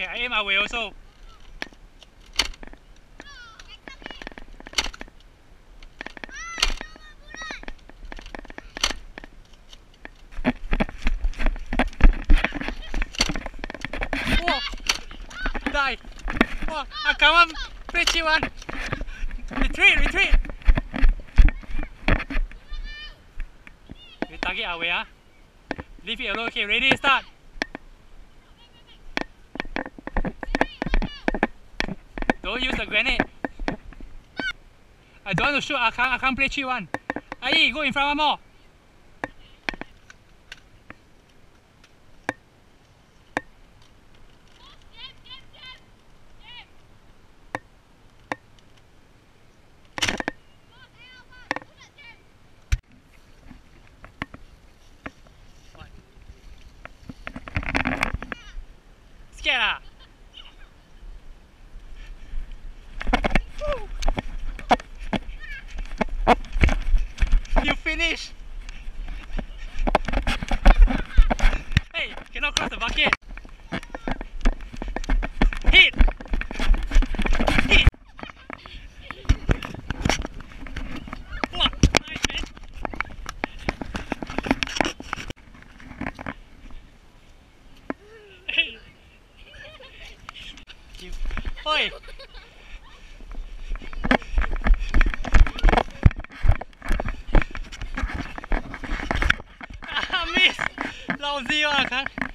Okay, I aim away also. I come on! Pretty one! Retreat! Retreat! We target away, ah. Leave it alone. Okay, ready, start! Don't use the grenade. I don't want to shoot. I can't, I can't play 3 1. Aye, go in front one more. Finish! hey, cannot cross the bucket! Hit! Oi! finalzinho, ó, cara.